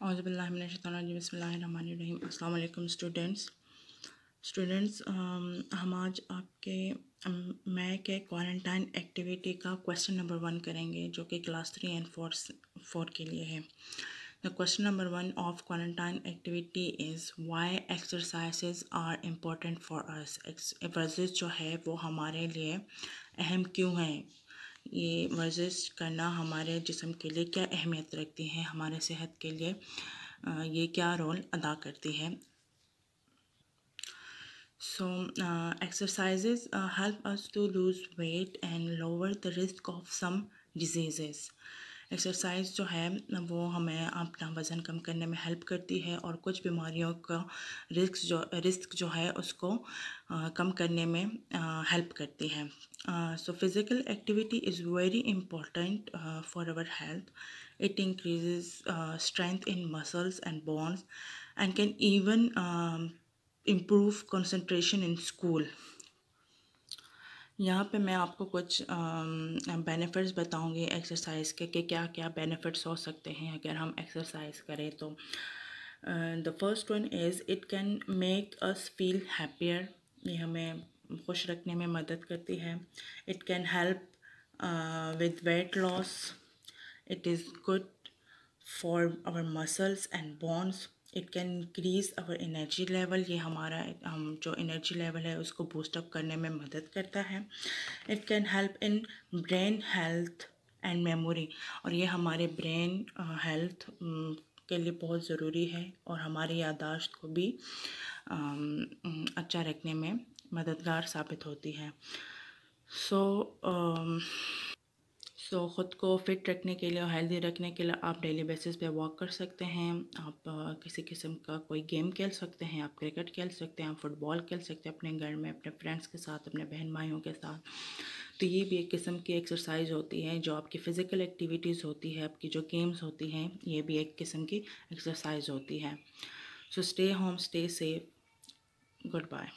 अज़बिल्लाशतरजीम अल्लाम students students हम आज आपके मैं के क्वारंटाइन एक्टिविटी का क्वेश्चन नंबर वन करेंगे, जो कि class three and four four के लिए है। The question number one of quarantine activity is why exercises are important for us वर्जिश जो है वो हमारे लिए अहम क्यों है? ये वर्जिश करना हमारे जिसम के लिए क्या अहमियत रखती है, हमारे सेहत के लिए ये क्या रोल अदा करती है? So exercise help us to lose weight and lower the risk of some disease exercise जो है वो हमें अपना वज़न कम करने में हेल्प करती है और कुछ बीमारियों का रिस्क जो रिस्क जो है उसको आ, कम करने में हेल्प करती है। So physical activity is very important for our health it increases strength in muscles and bones and can even improve concentration in school यहाँ पे मैं आपको कुछ बेनिफिट्स बताऊँगी एक्सरसाइज के कि क्या क्या बेनिफिट्स हो सकते हैं अगर हम एक्सरसाइज करें तो। The first one is it can make us feel happier ये हमें खुश रखने में मदद करती है। It can help with weight loss it is good for our muscles and bones it can increase our energy level ये हमारा हम जो एनर्जी लेवल है उसको बूस्टअप करने में मदद करता है। It can help in brain health and memory और ये हमारे ब्रेन हेल्थ के लिए बहुत ज़रूरी है और हमारी यादाश्त को भी अच्छा रखने में मददगार साबित होती है। सो so, सो so, ख़ुद को फिट रखने के लिए और हेल्दी रखने के लिए आप डेली बेसिस पे वॉक कर सकते हैं। आप किसी किस्म का कोई गेम खेल सकते हैं आप क्रिकेट खेल सकते हैं आप फुटबॉल खेल सकते हैं अपने घर में अपने फ्रेंड्स के साथ अपने बहन भाइयों के साथ। तो ये भी एक किस्म की एक्सरसाइज होती है जो आपकी फ़िज़िकल एक्टिविटीज़ होती है आपकी जो गेम्स होती हैं ये भी एक किस्म की एक्सरसाइज होती है। So stay home stay safe goodbye